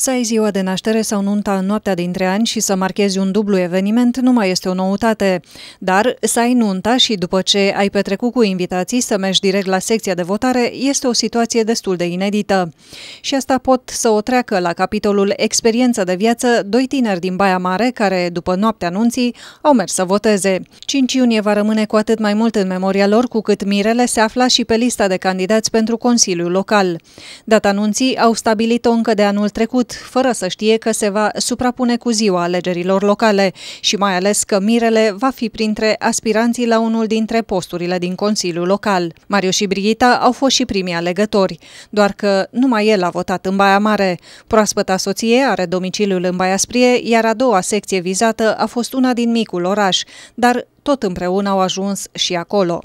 Să ai ziua de naștere sau nunta în noaptea dintre ani și să marchezi un dublu eveniment nu mai este o noutate, dar să ai nunta și după ce ai petrecut cu invitații să mergi direct la secția de votare este o situație destul de inedită. Și asta pot să o treacă la capitolul experiență de viață doi tineri din Baia Mare care, după noaptea anunții, au mers să voteze. 5 iunie va rămâne cu atât mai mult în memoria lor cu cât Mirele se afla și pe lista de candidați pentru Consiliul Local. Data anunții au stabilit-o încă de anul trecut, trecut, fără să știe că se va suprapune cu ziua alegerilor locale și mai ales că Mirele va fi printre aspiranții la unul dintre posturile din Consiliul Local. Mario și Brigita au fost și primii alegători, doar că numai el a votat în Baia Mare. Proaspăta soție are domiciliul în Baia Sprie, iar a doua secție vizată a fost una din micul oraș, dar tot împreună au ajuns și acolo.